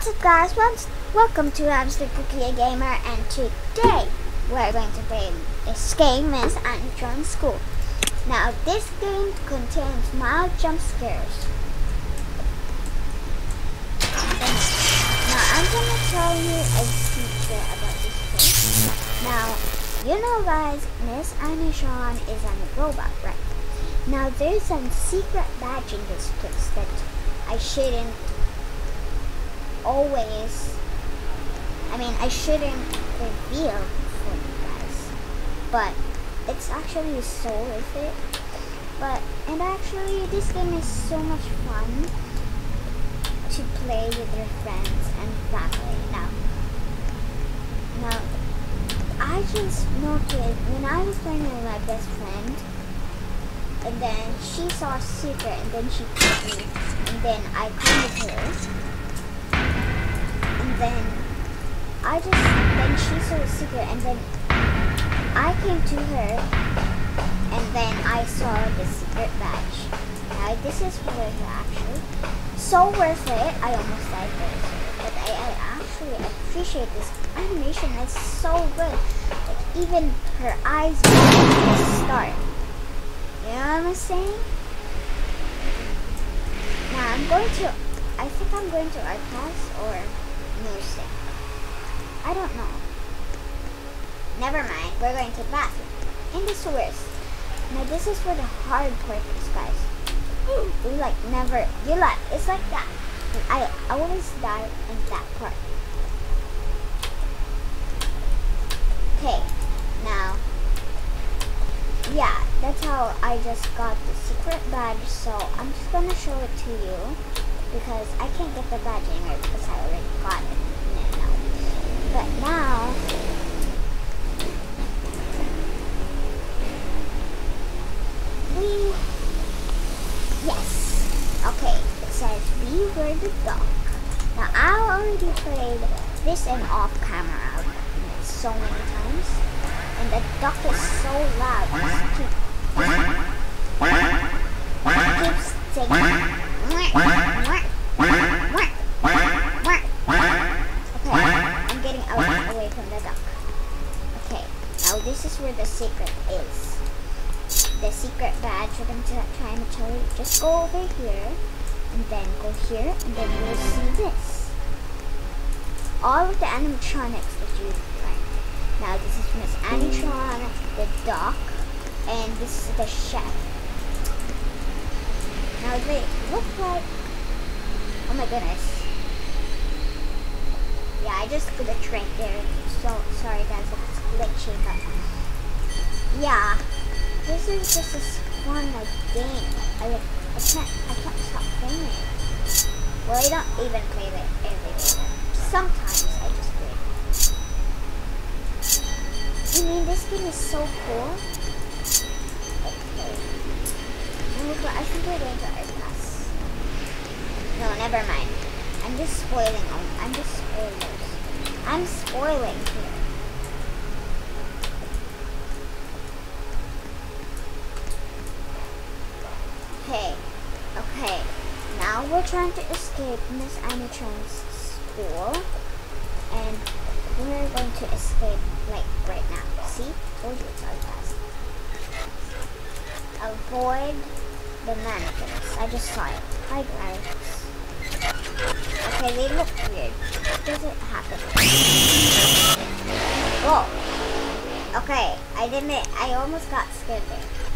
What's up guys, welcome to Hamster Cookie A Gamer and today we're going to play this game Miss Ani-Tron School. Now this game contains mild jump scares. Now I'm gonna tell you a secret about this place. Now, you know guys, Miss Ani-Tron is a robot, right? Now there's some secret badge in this place that I shouldn't always, I mean, I shouldn't reveal for you guys, but it's actually so worth it. But, and actually, this game is so much fun to play with your friends and family. Now, now, I just noticed when I was playing with my best friend, and then she saw a secret, and then she told me, and then I called her, then Just, then she saw a secret and then I came to her and then I saw the secret badge. Now this is for her actually. So worth it. I almost died there. But I, I actually appreciate this animation. It's so good. Like even her eyes start. You know what I'm saying? Now I'm going to, I think I'm going to art class or music. I don't know. Never mind, we're going to the bathroom. In the sewers. Now this is for the hard parts, guys. You like never, you like, it's like that. I always die in that part. Okay, now, yeah, that's how I just got the secret badge, so I'm just gonna show it to you because I can't get the badge anymore because I already got it. But now, we, yes, okay, it says Beware the Duck. Now I already played this and off camera so many times, and the duck is so loud. It keeps is where the secret is. The secret badge we're going to try and tell you. Just go over here, and then go here, and then you'll see this. All of the animatronics that you find. Now this is Miss Ani-Tron, the doc, and this is the chef. Now they look like, oh my goodness. Yeah, I just put a trick there. So sorry guys it's glitching up yeah, this is just a fun like game. I I can't I can't stop playing it. Well, I don't even play it every day. Sometimes I just play. It. I mean, this game is so cool. Okay. I think we're going to our class. No, never mind. I'm just spoiling. I'm just spoilers. I'm spoiling here. Okay, okay. Now we're trying to escape Miss Ani-Tron's school. And we're going to escape, like, right now. See? Told you it's fast. Avoid the mannequins. I just saw it. Hi, guys. Okay, they look weird. Does it happen? Whoa. Okay, I didn't, I almost got scared there.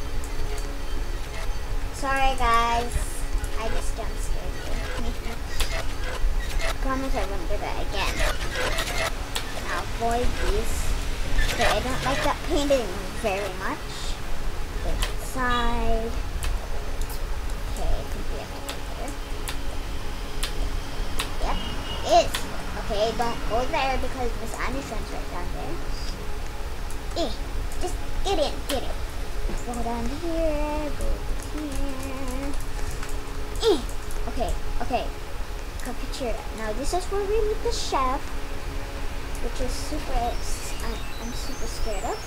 Sorry guys. I just jump scared you. Promise I won't do that again. Now avoid these. Okay, I don't like that painting very much. Okay, side. Okay, it can be there. Yep, it is. Okay, don't go there because Miss Anderson's right down there. Eh, just get in, get in. Go down here, go Eh. Okay, okay. Cafeteria. Now this is where we meet the chef, which is super. I'm, I'm super scared of.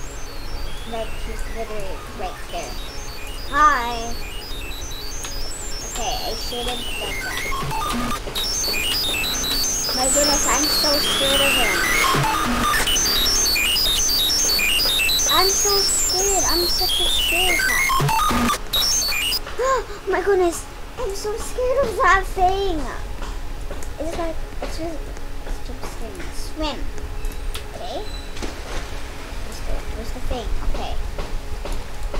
Like he's literally right there. Hi. Okay, I should have done that. Goodness, I'm so scared of that thing. It's like, it's really, it's just swim. Swim. Okay. Where's the, where's the thing? Okay.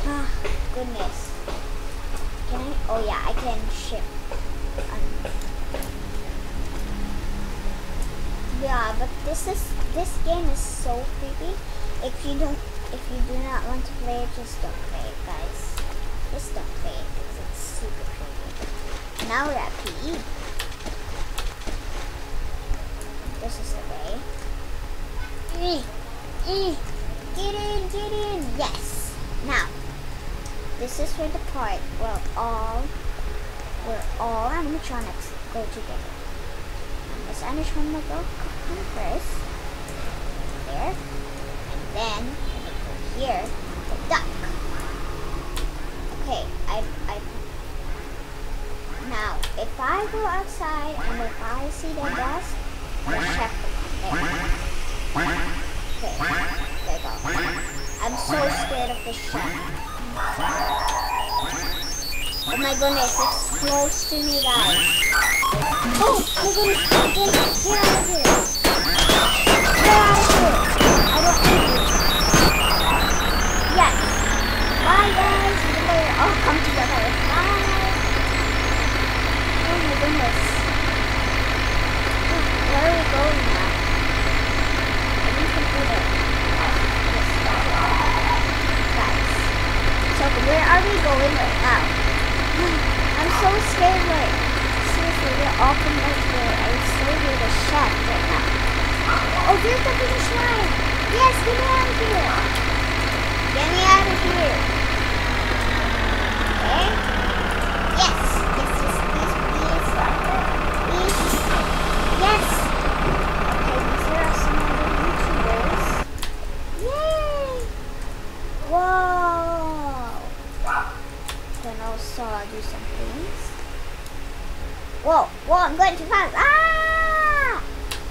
Ah, goodness. Can I? Oh yeah, I can ship. Um, yeah, but this is this game is so creepy. If you don't, if you do not want to play it, just don't play it, guys. Just don't play it Now we're at PE. This is the way. Get in, get in. Yes. Now, this is where the part where all where all animatronics go together. And this animatronic will come first. There. And then when go here, the duck. Okay, I I now if I go outside and if I see the dust, the chef will come there. Okay, there go. I'm so scared of the chef. Oh my goodness, it's close to me, guys. Oh my goodness, get, get out of here. Get out of here. I don't need you. Yes. Bye, guys. We're all oh, come together. Bye. Oh my goodness. Where are we going now? I think computer. Guys. So where are we going right now? I'm so scared right Seriously, we're all coming right here. I so hear the chef right now. Oh, there's the finish line. Yes, get me out of here. Get me out of here. Okay. Yes. Yes, yes, please, please. Please. Yes. Okay, these are some other YouTubers. Yay! Whoa! Can also do some things. Whoa, whoa, I'm going too fast. Ah!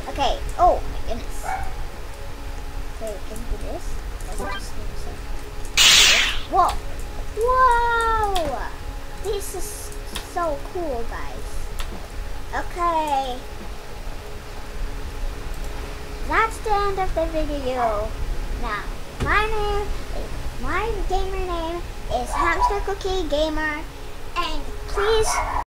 Okay, oh my goodness. Okay, can do this? Whoa! Whoa! This is so cool, guys. Okay. That's the end of the video. Now, my name, is my gamer name is Hamster Cookie Gamer, and please